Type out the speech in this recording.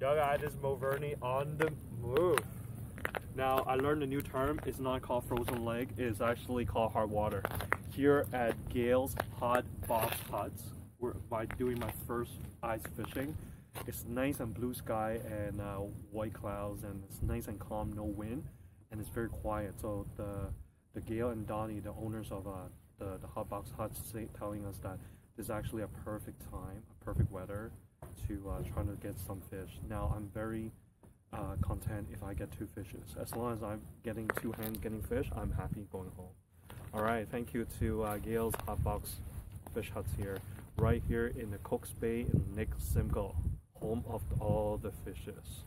Yo guys, this is Mo on the move. Now I learned a new term. It's not called frozen lake. It's actually called hard water. Here at Gail's Hot Box Huts, we're by doing my first ice fishing. It's nice and blue sky and uh, white clouds, and it's nice and calm, no wind, and it's very quiet. So the the Gale and Donnie, the owners of uh, the the Hot Box Huts, say, telling us that this is actually a perfect time, a perfect weather to uh, trying to get some fish. Now I'm very uh, content if I get two fishes. As long as I'm getting two hands getting fish, I'm happy going home. All right, thank you to uh, Gail's Hot Box Fish Huts here, right here in the Cooks Bay in Nick Simcoe, home of all the fishes.